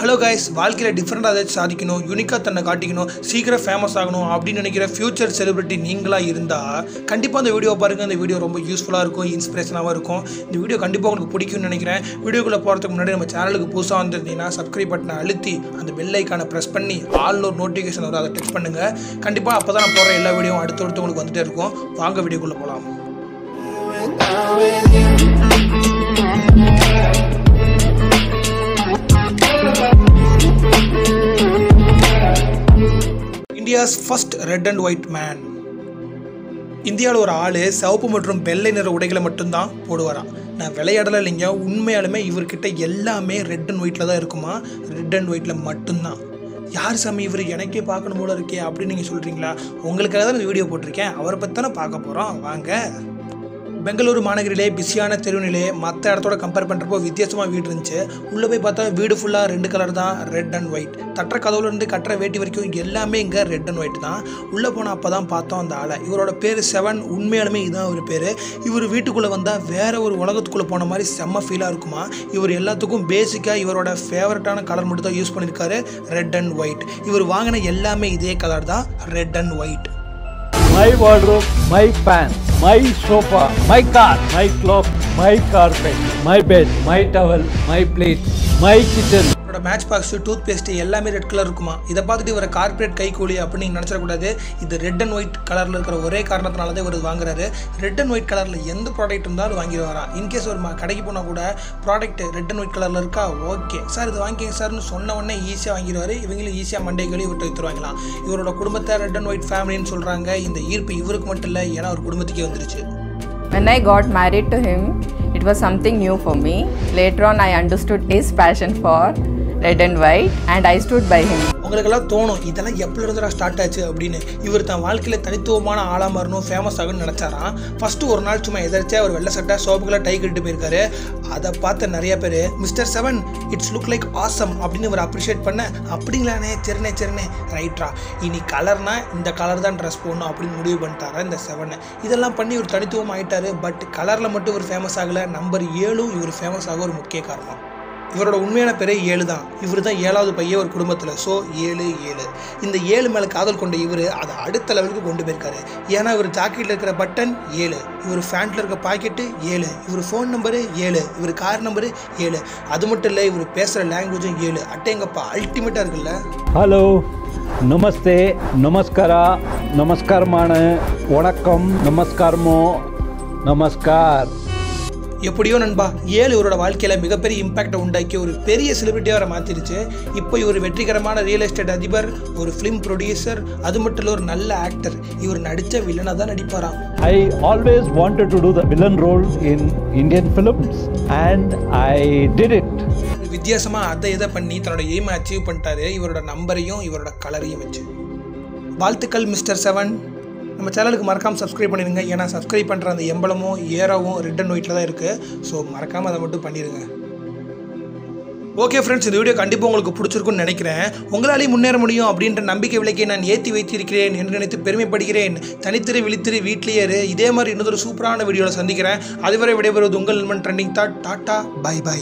Hello guys வாழ்க்கையில் டிஃப்ரெண்டாக ஏதாச்சும் சாதிக்கணும் யூனிக்காக தன்னை காட்டிக்கணும் சீக்கிரம் ஃபேமஸ் ஆகணும் அப்படின்னு நினைக்கிற ஃபியூச்சர் செலிபிரிட்டி நீங்களாக இருந்தால் கண்டிப்பாக அந்த வீடியோ பாருங்கள் இந்த வீடியோ ரொம்ப யூஸ்ஃபுல்லாக இருக்கும் இன்ஸ்பிரேஷனாகவும் இருக்கும். இந்த வீடியோ கண்டிப்பாக உங்களுக்கு பிடிக்கும்னு நினைக்கிறேன். வீடியோக்குள்ளே போகிறதுக்கு முன்னாடி நம்ம சேனலுக்கு புதுசாக வந்திருந்தீங்கன்னா சப்ஸ்கிரைப் பட்டனை அழுத்தி அந்த பெல் ப்ரெஸ் பண்ணி ஆல் ஒரு நோட்டிஃபிகேஷன் வரும் அதை டச் பண்ணுங்கள் கண்டிப்பாக அப்போ தான் நான் போடுற எல்லா வீடியோவும் அடுத்து அடுத்து உங்களுக்கு வந்துகிட்டே இருக்கும். வாங்க வீடியோக்குள்ளே போகலாம் India's first red and white man இந்தியாவில் ஒரு ஆள் சிவப்பு மற்றும் வெள்ளை நிற உடைகளை மட்டும்தான் போடுவாராம். நான் விளையாடலை இல்லைங்க உண்மையாலுமே இவர்கிட்ட எல்லாமே ரெட் அண்ட் ஒயிட்டில் தான் இருக்குமா? ரெட் அண்ட் ஒயிட்டில் மட்டும்தான். யார் சாமி இவர்? எனக்கே பார்க்கணும் போல இருக்கே அப்படின்னு நீங்கள் சொல்கிறீங்களா உங்களுக்காக தான் இந்த வீடியோ போட்டிருக்கேன். அவரை பற்றி தானே பார்க்க போகிறோம் வாங்க. பெங்களூரு மாநகரிலே பிஸியான தெருவினிலே மற்ற இடத்தோட கம்பேர் பண்ணுறப்போ வித்தியாசமாக வீடு இருந்துச்சு. உள்ளே போய் பார்த்தா வீடு ஃபுல்லாக ரெண்டு கலர் தான் ரெட் அண்ட் ஒயிட் தட்டுற கதவுலேருந்து கட்டுற வேட்டி வரைக்கும் எல்லாமே இங்கே ரெட் அண்ட் ஒயிட் தான். உள்ளே போனால் அப்போ தான் பார்த்தோம் அந்த ஆளை. இவரோட பேர் செவன். உண்மையாலுமே இதுதான் ஒரு பேர். இவர் வீட்டுக்குள்ளே வந்தால் வேறு ஒரு உலகத்துக்குள்ளே போன மாதிரி செம்ம ஃபீலாக இருக்குமா? இவர் எல்லாத்துக்கும் பேசிக்காக இவரோட ஃபேவரட்டான கலர் மட்டும் தான் யூஸ் பண்ணியிருக்காரு ரெட் அண்ட் ஒயிட் இவர் வாங்கின எல்லாமே இதே கலர் தான் red and white my wardrobe, my pants, my sofa, my car, my clock, my carpet, my bed, my towel, my plate, my kitchen. Matchbox toothpaste எல்லாமே red colour இருக்குமா? இதை பார்த்துட்டு இவரை கார்பரேட் கைக்கூலி அப்படின்னு நீங்கள் நினச்சிடக்கூடாது. இது ரெட் அண்ட் ஒயிட் கலரில் இருக்கிற ஒரே காரணத்தினால தான் இவர் வாங்குறாரு. ரெட் அண்ட் ஒயிட் கலரில் எந்த ப்ராடக்ட் இருந்தாலும் வாங்கிடுவாராம் இன்கேஸ் ஒரு கடைக்கு போனால் கூட ப்ராடக்ட் ரெட் அண்ட் ஒயிட் கலரில் இருக்கா? ஓகே சார் இது வாங்கிக்கங்க சார்னு சொன்ன உடனே ஈஸியாக வாங்கிடுவார். இவங்களும் ஈஸியாக மண்டே கழுவி விட்டு வைத்துருவாங்களாம். இவரோட குடும்பத்தை ரெட் அண்ட் ஒயிட் ஃபேமிலின்னு சொல்கிறாங்க இந்த ஈர்ப்பு இவருக்கு மட்டும் இல்லை ஏன்னா ஒரு குடும்பத்துக்கே வந்துருச்சு. When I got married to him, it was something new for me. Later on, I understood his passion for red and white and I stood by him உங்களுக்கெல்லாம் தோணும் இதெல்லாம் எப்போ இருந்துடா ஸ்டார்ட் ஆச்சு? அப்படின்னு. இவர் தன் வாழ்க்கையில் தனித்துவமான ஆளாக மாறணும் ஃபேமஸ் ஆகணும்னு நினச்சாராம் ஃபஸ்ட்டு ஒரு நாள் சும்மா எதிர்த்தியா அவர் வெள்ளை சட்டை சோப்புக்கெல்லாம் டை கட்டிட்டு போயிருக்காரு. அதை பார்த்த நிறைய பேர் mister seven it's look like awesome அப்படின்னு இவர் அப்ரிஷியேட் பண்ண அப்படிங்களாண்ணே சரிண்ணே சரிண்ணே ரைட்ரா இனி கலர்னா இந்த கலர் தான் ட்ரெஸ் போடணும் அப்படின்னு முடிவு பண்ணிட்டாரா இந்த செவன். இதெல்லாம் பண்ணி இவர் தனித்துவம் ஆயிட்டாரு பட் கலரில் மட்டும் இவர் ஃபேமஸ் ஆகலை நம்பர் ஏழும் இவர் ஃபேமஸ் ஆக ஒரு முக்கிய காரணம். இவரோட உண்மையான பேரே ஏழு தான். இவர் தான் ஏழாவது பையன் ஒரு குடும்பத்தில். ஸோ ஏழு ஏழு. இந்த ஏழு மேலே காதல் கொண்ட இவர் அதை அடுத்த லெவலுக்கு கொண்டு போயிருக்காரு. ஏன்னா இவர் ஜாக்கெட்டில் இருக்கிற பட்டன் ஏழு. இவர் ஃபேண்ட்டில் இருக்கிற பாக்கெட்டு ஏழு. இவர் ஃபோன் நம்பரு ஏழு. இவர் கார் நம்பரு ஏழு. அது மட்டும் இல்லை இவர் பேசுகிற லாங்குவேஜும் ஏழு. அட்டேங்கப்பா அல்டிமேட்டாக இருக்குல்ல? ஹலோ நமஸ்தே நமஸ்காரா நமஸ்காரமான வணக்கம் நமஸ்காரமோ நமஸ்கார் எப்படியோ நண்பா ஏழு இவரோட வாழ்க்கையில் மிகப்பெரிய இம்பாக்டை உண்டாக்கி ஒரு பெரிய செலிபிரிட்டியாக அவரை மாற்றிருச்சு இப்போ இவர் வெற்றிகரமான ரியல் எஸ்டேட் அதிபர் ஒரு ஃபிலிம் ப்ரொடியூசர் அது மட்டும் இல்லை ஒரு நல்ல ஆக்டர் இவர் நடித்த வில்லனாக தான் நடிப்பாராம். I always wanted to do the villain role in Indian films and I did it. வித்தியாசமாக அதை இதை பண்ணி தன்னோட எய்மை அச்சீவ் பண்ணிட்டாரு. இவரோட நம்பரையும் இவரோட கலரையும் வச்சு. வாழ்த்துக்கள் மிஸ்டர் செவன் நம்ம சேனலுக்கு மறக்காமல் சப்ஸ்கிரைப் பண்ணிடுங்க. ஏன்னா சப்ஸ்கிரைப் பண்ணுற அந்த எம்பளமும் ஏரோவும் ரெட் அண்ட் ஒயிட்டில் தான் இருக்குது ஸோ மறக்காமல் அதை மட்டும் பண்ணிடுங்க. ஓகே ஃப்ரெண்ட்ஸ் இந்த வீடியோ கண்டிப்பாக உங்களுக்கு பிடிச்சிருக்குன்னு நினைக்கிறேன். உங்களாலேயும் முன்னேற முடியும் அப்படின்ற நம்பிக்கை விலைக்கை நான் ஏற்றி வைத்திருக்கிறேன் என்று நினைத்து பெருமைப்படுகிறேன். தனித்திரு விழித்திரு வீட்லேயே இரு. இதே மாதிரி இன்னொரு சூப்பரான வீடியோவில் சந்திக்கிறேன். அதுவரை விடைபெறுவது உங்கள் நண்பன் trending thought tata bye bye